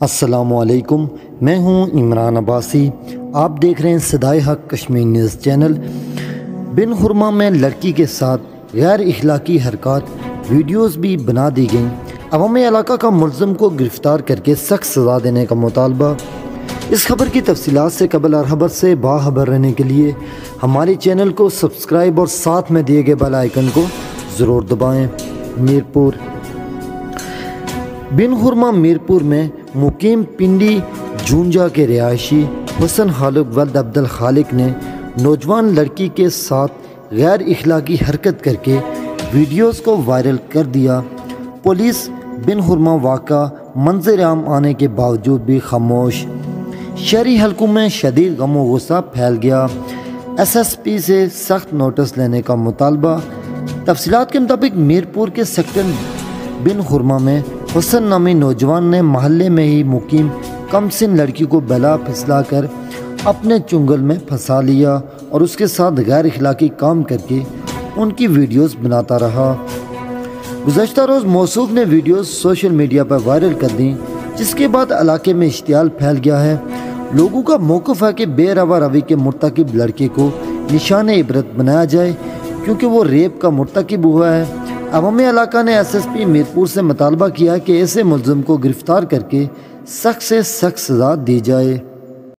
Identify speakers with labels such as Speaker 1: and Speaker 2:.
Speaker 1: असलकुम मैं हूँ इमरान अब्बासी। आप देख रहे हैं सदाई हक कश्मीर न्यूज़ चैनल। बिन हुरमा में लड़की के साथ गैर अखलाकी हरकत, वीडियोस भी बना दी गई। अवाम इलाका का मुलम को गिरफ़्तार करके सख्त सज़ा देने का मुतालबा। इस खबर की तफसीत से कबल और अरहबर से बाखबर रहने के लिए हमारे चैनल को सब्सक्राइब और साथ में दिए गए बेल आइकन को ज़रूर दबाएँ। मीरपुर। बिन हुरमा मीरपुर में मुकीम पिंडी जूंजा के रिहायशी हसन खालिक वल्द अब्दुल खालिक ने नौजवान लड़की के साथ गैर अखलाकी हरकत करके वीडियोस को वायरल कर दिया। पुलिस बिन हुरमा वाक़ा मंजर आम आने के बावजूद भी खामोश। शहरी हलकों में शदीद गम गुस्सा फैल गया। एस एस पी से सख्त नोटिस लेने का मुतालबा। तफसीत के मुताबिक मीरपुर के सेक्टर बिन हुरमा में हुसन नामी नौजवान ने महल्ले में ही मुकीम कम सिन लड़की को बला फिसला कर अपने चुंगल में फंसा लिया और उसके साथ गैर अखलाकी काम करके उनकी वीडियोस बनाता रहा। गुजशत रोज़ मौसू ने वीडियोस सोशल मीडिया पर वायरल कर दी, जिसके बाद इलाके में इश्तियाल फैल गया है। लोगों का मौकफ़ है कि बेरवा रवि के मुर्तकब लड़के को निशान इबरत बनाया जाए, क्योंकि वो रेप का मुर्तकब हुआ है। अवामी इलाका ने एस एस पी मीरपुर से मुतालबा किया कि ऐसे मुलम को गिरफ़्तार करके सख्त से सख्त सज़ा दी जाए।